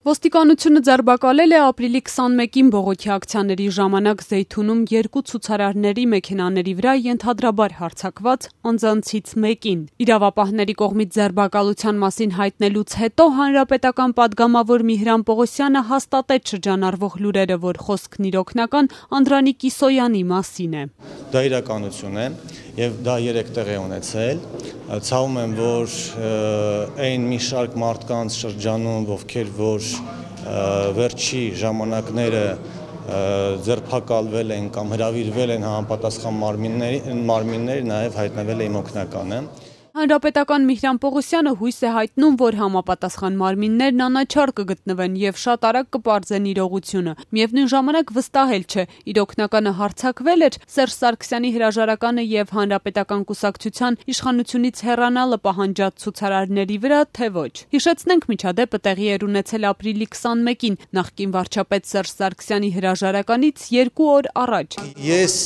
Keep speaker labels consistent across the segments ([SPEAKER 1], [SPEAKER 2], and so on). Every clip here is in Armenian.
[SPEAKER 1] Ոստիկանությունը ձերբակալել է ապրիլի 21-ին բողոքի ակցիաների ժամանակ Զեյթունում երկու ցուցարարների մեքենաների վրա ենթադրաբար հարձակված անձանցից մեկին։ Իրավապահների կողմից ձերբակալության մասին հայտնելուց հետո հանրապետական падգամավոր Միհրան Պողոսյանը հաստատեց շրջանառվող լուրերը, որ խոսքն իրոքնական Անդրանիկ Կիսոյանի մասին է։
[SPEAKER 2] Դա իրականություն է եւ դա 3 տեղ է ունեցել Ցավում եմ, որ այն մի շարք մարդկանց շրջանում, ովքեր որ վերջի ժամանակները ձերբակալվել են կամ հրավիրվել են համապատասխան մարմինների մարմիններ նաև հայտնվել է իմ օկնականը
[SPEAKER 1] Հանրապետական Միհրան Պողոսյանը հույս է հայտնում, որ համապատասխան մարմիններն անաչառ կգտնվեն եւ շատ արագ կպարզեն իրողությունը։ Միևնույն ժամանակ վստահ էլ չէ՝ իր օկնականը հարցակվել էր Սերժ Սարգսյանի հրաժարականը եւ հանրապետական կուսակցության իշխանությունից հեռանալը պահանջած ցուցարարների վրա, թե ոչ։ Հիշեցնենք միջադեպը տեղի էր ունեցել ապրիլի 21-ին նախկին վարչապետ Սերժ Սարգսյանի հրաժարականից 2 օր առաջ։
[SPEAKER 2] Ես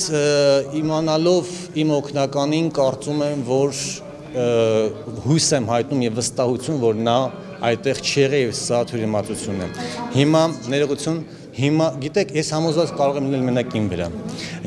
[SPEAKER 2] իմանալով իմ օկնականին կարծում եմ, որ հույս եմ հայտնում եւ վստահություն, որ նա այդտեղ չի եղել եւ սա թյուրիմացություն է։ Հիմա ներողություն Հիմա գիտեք, ես համոզված կարող եմ լինել մենակ իմ վրա։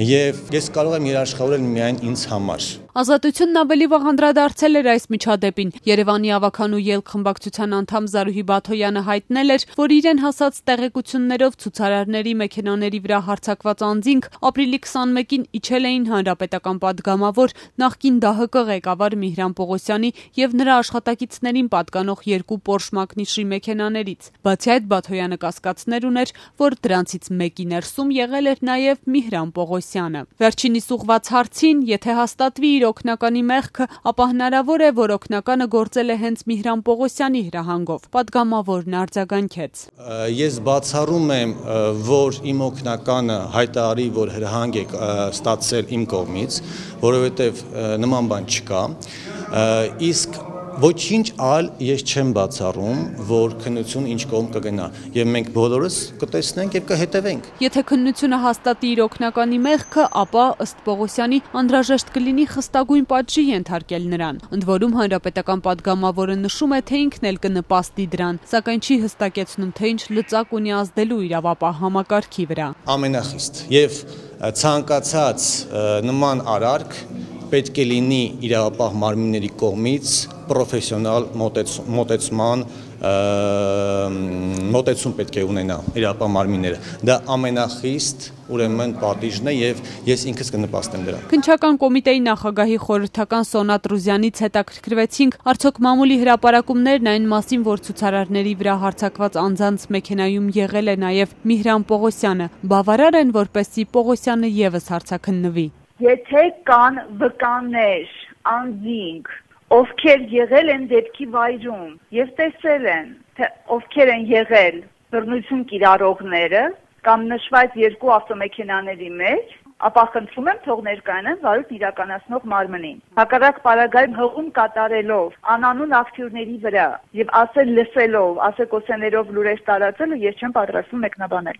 [SPEAKER 2] Եվ ես կարող եմ երաշխավորել միայն ինձ համար։
[SPEAKER 1] Ազատությունն ավելի վաղ անդրադարձել էր այս միջադեպին։ Երևանի ավականու ելք խմբակցության անդամ Զարուհի Բաթոյանը հայտնել էր, որ իրեն հասած տեղեկություններով ցուցարարների մեքենաների վրա հարձակված անձինք ապրիլի 21-ին իջել էին հանրապետական падգամավոր նախկին ԴՀԿ ղեկավար Միհրան Պողոսյանի եւ նրա աշխատակիցներին պատկանող երկու Porsche մակնիշի մեքենաներից։ Բացի այդ Բաթոյանը կասկածներ ուներ, որ դրանցից մեկի ներսում եղել էր նաեւ Միհրան Պողոսյանը։ Վերջինիս ուղված հարցին, եթե հաստատվի իր օկնականի մեղքը, ապա հնարավոր է, որ օկնականը գործել է հենց Միհրան Պողոսյանի հրահանգով։ Պատգամավորն արձագանքեց.
[SPEAKER 2] Ես բացառում եմ, որ իմ օկնականը հայտարարի, որ հրահանգ է ստացել իմ կողմից, որովհետև նման բան չկա։ Իսկ ոչինչ այլ ես չեմ բացառում, որ քննություն ինչ կողմ կգնա եւ մենք բոլորս կտեսնենք եւ կհետևենք։
[SPEAKER 1] Եթե քննությունը հաստատի իր օկնականի մեղքը, ապա ըստ Պողոսյանի անդրաժեշտ կլինի խստագույն պատժի ենթարկել նրան։ Ընդ որում հանրապետական падգամավորը նշում է, թե ինքն էլ կնպաստի դրան, սակայն չի հստակեցնում, թե ինչ լծակ ունի ազդելու իրավապահ համակարգի վրա։
[SPEAKER 2] Ամենախիստ եւ ցանկացած նման արարք պետք է լինի իրավապահ մարմինների կողմից պրոֆեսիոնալ մոտեցման մոտեցում պետք է ունենա իրապահ մարմինները։ Դա ամենախիստ ուրեմն պատիժն է եւ ես ինքս կնպաստեմ դրան։
[SPEAKER 1] Քնչական կոմիտեի նախագահի խորհրդական Սոնա Տրուզյանից հետաքրքրվեցինք, արդյոք մամուլի հրապարակումներն այն մասին, որ ցուցարարների վրա հարձակված անձանց մեքենայում եղել է նաեւ Միհրան Պողոսյանը, բավարար են, որպեսզի Պողոսյանը եւս հարցակննվի։
[SPEAKER 3] Եթե կան վկաներ, անձինք, ովքեր եղել են դեպքի վայրում եւ տեսել են, թե ովքեր են եղել բռնություն կիրառողները կամ նշված երկու ավտոմեքենաների մեջ, ապա խնդրում եմ թող ներկայանան վարույթ իրականացնող մարմնին։ Հակառակ պարագայում հղում կատարելով անանուն ակտիվների վրա եւ ասել լսելով, ասել կոսեներով լուրեր տարածելը ես չեմ պատրաստվում մեկնաբանել։